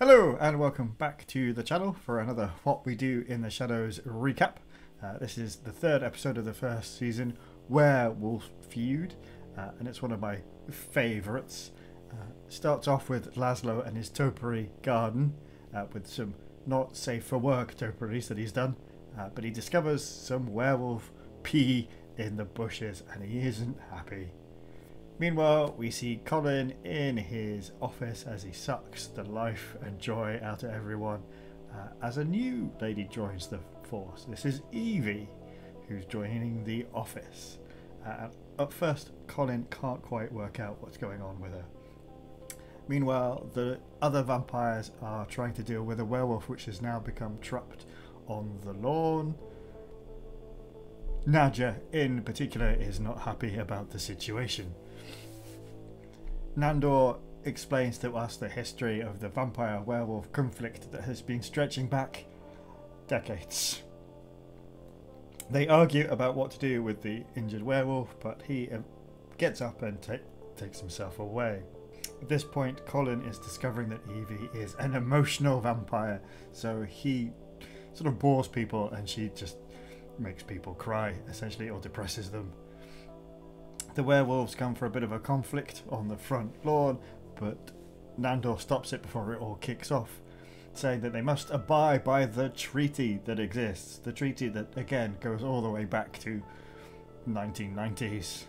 Hello and welcome back to the channel for another What We Do in the Shadows recap. Uh, this is the third episode of the first season, Werewolf Feud, uh, and it's one of my favourites. Uh, starts off with Laszlo and his topiary garden, uh, with some not safe for work topiaries that he's done, uh, but he discovers some werewolf pee in the bushes and he isn't happy. Meanwhile, we see Colin in his office as he sucks the life and joy out of everyone uh, as a new lady joins the force. This is Evie, who's joining the office. Uh, at first, Colin can't quite work out what's going on with her. Meanwhile, the other vampires are trying to deal with a werewolf which has now become trapped on the lawn. Nadja, in particular, is not happy about the situation. Nandor explains to us the history of the vampire werewolf conflict that has been stretching back decades. They argue about what to do with the injured werewolf, but he uh, gets up and ta- takes himself away. At this point, Colin is discovering that Evie is an emotional vampire, so he sort of bores people and she just makes people cry, essentially, or depresses them. The werewolves come for a bit of a conflict on the front lawn, but Nandor stops it before it all kicks off, saying that they must abide by the treaty that exists. The treaty that, again, goes all the way back to 1990s.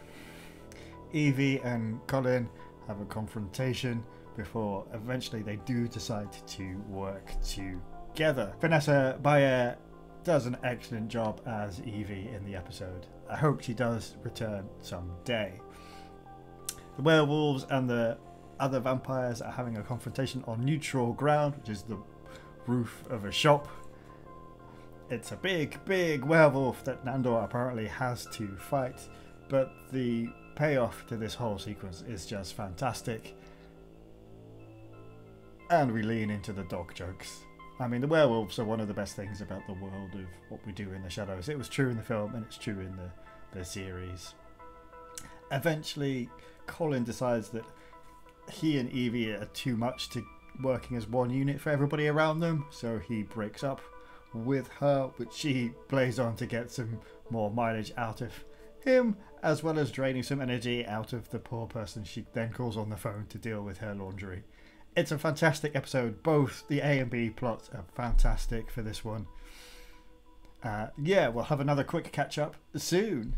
Evie and Colin have a confrontation before eventually they do decide to work together. Vanessa Bayer does an excellent job as Evie in the episode. I hope she does return someday. The werewolves and the other vampires are having a confrontation on neutral ground, which is the roof of a shop. It's a big, big werewolf that Nandor apparently has to fight, but the payoff to this whole sequence is just fantastic. And we lean into the dog jokes. I mean, the werewolves are one of the best things about the world of what we do in the shadows. It was true in the film and it's true in the, the series. Eventually, Colin decides that he and Evie are too much to working as one unit for everybody around them, so he breaks up with her, but she plays on to get some more mileage out of him, as well as draining some energy out of the poor person she then calls on the phone to deal with her laundry. It's a fantastic episode. Both the A and B plots are fantastic for this one. Uh, yeah, we'll have another quick catch up soon.